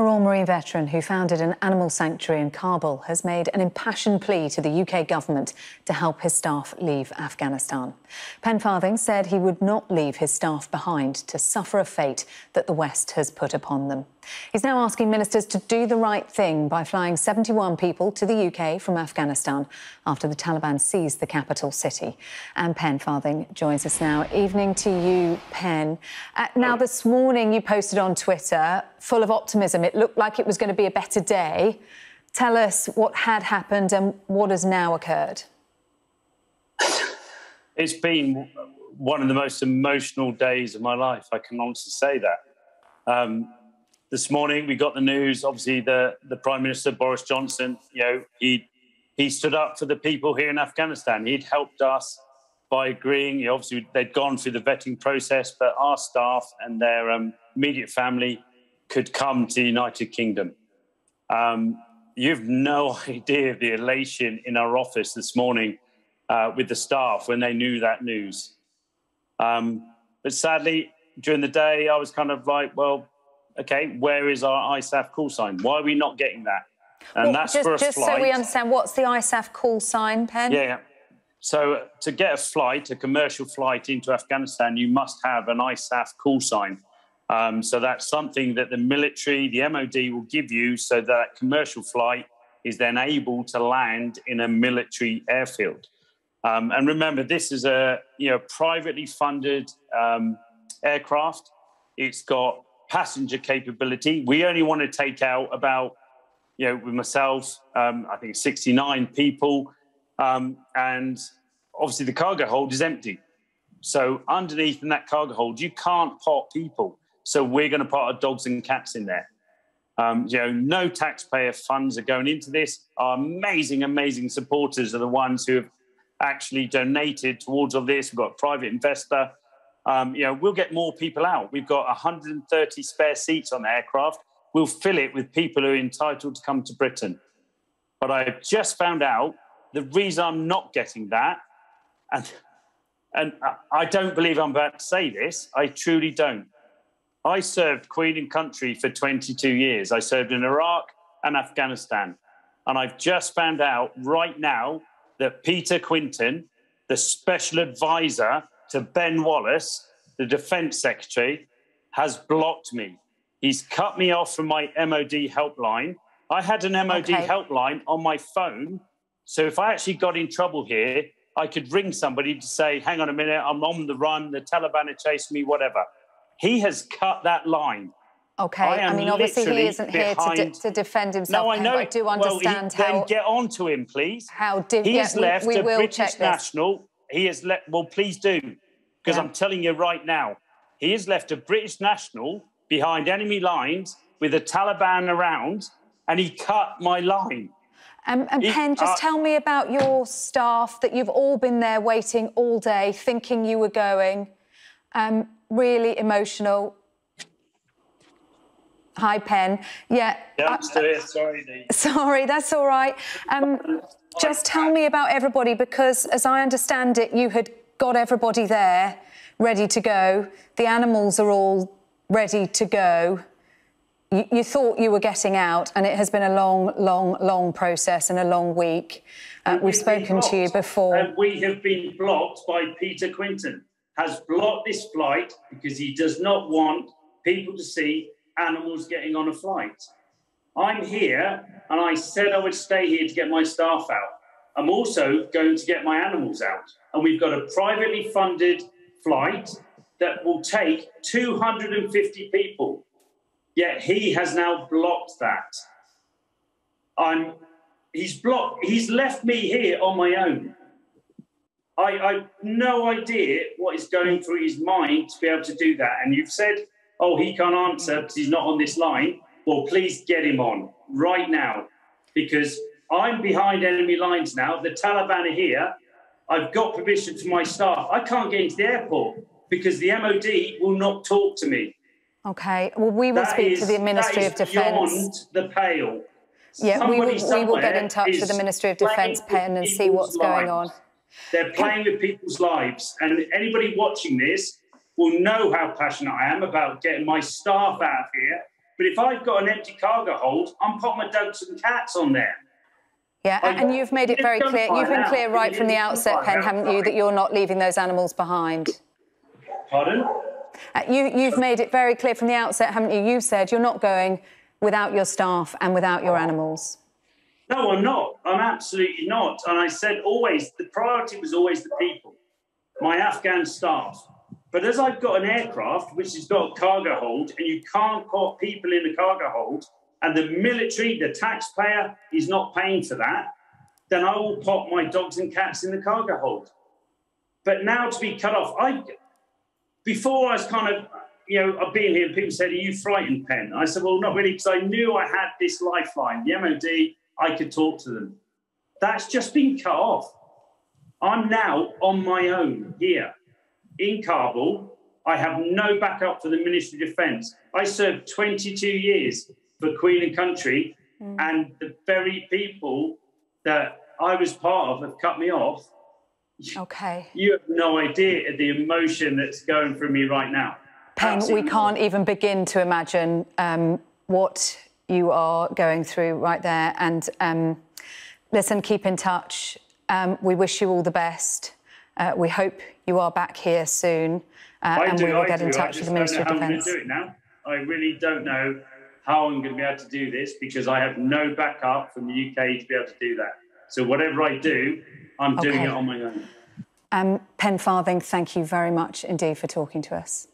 A Royal Marine veteran who founded an animal sanctuary in Kabul has made an impassioned plea to the UK government to help his staff leave Afghanistan. Pen Farthing said he would not leave his staff behind to suffer a fate that the West has put upon them. He's now asking ministers to do the right thing by flying 71 people to the UK from Afghanistan after the Taliban seized the capital city. And Anne Pen Farthing joins us now. Evening to you, Pen. Uh, now, this morning you posted on Twitter, full of optimism. It looked like it was going to be a better day. Tell us what had happened and what has now occurred. It's been one of the most emotional days of my life. I can honestly say that. Um, this morning we got the news. Obviously, the the Prime Minister Boris Johnson, you know, he he stood up for the people here in Afghanistan. He'd helped us by agreeing. You know, obviously, they'd gone through the vetting process, but our staff and their um, immediate family could come to the United Kingdom. Um, you've no idea the elation in our office this morning uh, with the staff when they knew that news. Um, but sadly, during the day, I was kind of like, well, okay, where is our ISAF call sign? Why are we not getting that? And well, that's just, for a just flight. so we understand, what's the ISAF call sign, Pen? Yeah. So to get a flight, a commercial flight into Afghanistan, you must have an ISAF call sign. Um, so that's something that the military, the MOD will give you so that commercial flight is then able to land in a military airfield. Um, and remember, this is a you know privately funded um, aircraft. It's got passenger capability. We only want to take out about, you know, with myself, um, I think 69 people. Um, and obviously the cargo hold is empty. So underneath in that cargo hold, you can't pot people. So we're going to put our dogs and cats in there. Um, you know, no taxpayer funds are going into this. Our amazing, amazing supporters are the ones who have actually donated towards all this. We've got a private investor um, you know, we'll get more people out. We've got 130 spare seats on the aircraft. We'll fill it with people who are entitled to come to Britain. But I've just found out the reason I'm not getting that, and and I don't believe I'm about to say this. I truly don't. I served Queen and Country for 22 years. I served in Iraq and Afghanistan. And I've just found out right now that Peter Quentin, the special advisor to Ben Wallace, the Defence Secretary, has blocked me. He's cut me off from my MOD helpline. I had an MOD okay. helpline on my phone. So if I actually got in trouble here, I could ring somebody to say, hang on a minute, I'm on the run, the Taliban are chasing me, whatever. He has cut that line. Okay, I, I mean, obviously he isn't here to, de to, defend himself. No, I know. I do understand well, how. Then get on to him, please. How did he yeah, left we, we a British national he has left. well, please do, because yeah. I'm telling you right now, he has left a British national behind enemy lines with the Taliban around, and he cut my line. Um, and he, Pen, just uh, tell me about your staff that you've all been there waiting all day, thinking you were going. Um, really emotional. Hi, Pen. Yeah. Yeah, uh, sorry. Sorry, that's all right. Um, just tell me about everybody because, as I understand it, you had got everybody there ready to go. The animals are all ready to go. You, you, thought you were getting out, and it has been a long, long, long process and a long week. Uh, we've spoken to you before. And we have been blocked by Peter Quentin, has blocked this flight because he does not want people to see animals getting on a flight. I'm here and I said I would stay here to get my staff out. I'm also going to get my animals out. And we've got a privately funded flight that will take 250 people. Yet he has now blocked that. I'm he's blocked, he's left me here on my own. I, I have no idea what is going through his mind to be able to do that. And you've said, oh, he can't answer because he's not on this line. Well, please get him on right now because I'm behind enemy lines now. The Taliban are here. I've got permission to my staff. I can't get into the airport because the MOD will not talk to me. Okay. Well, we will that speak is, to the Ministry of Defence. Beyond the pale. Yeah, we will, we will get in touch with the Ministry of Defence, Pen, and see what's lives. going on. They're playing with people's lives. And anybody watching this will know how passionate I am about getting my staff out of here But if I've got an empty cargo hold, I'm putting my dogs and cats on there. Yeah, and you've made it very clear. You've been clear right from the outset, Pen, haven't you, that you're not leaving those animals behind. Pardon? Uh, you, you've made it very clear from the outset, haven't you? You said you're not going without your staff and without your animals. No, I'm not. I'm absolutely not. And I said always the priority was always the people, my Afghan staff. But as I've got an aircraft which has got a cargo hold, and you can't put people in the cargo hold, and the military, the taxpayer, is not paying for that, then I will put my dogs and cats in the cargo hold. But now to be cut off, I before I was kind of, you know, I've been here and people said, Are you frightened, Pen? I said, Well, not really, because I knew I had this lifeline, the MOD, I could talk to them. That's just been cut off. I'm now on my own here in Kabul. I have no backup for the Ministry of Defence. I served 22 years for Queen and Country, mm. and the very people that I was part of have cut me off. Okay. You have no idea the emotion that's going through me right now. Pen, Absolutely. we can't even begin to imagine um, what you are going through right there. And um, listen, keep in touch. Um, we wish you all the best. Uh, we hope you are back here soon, uh, and do, we will I get do. in touch with the Ministry of Defence. To do it now. I really don't know how I'm going to be able to do this because I have no backup from the UK to be able to do that. So whatever I do, I'm okay. doing it on my own. Um, Pen Farthing, thank you very much indeed for talking to us.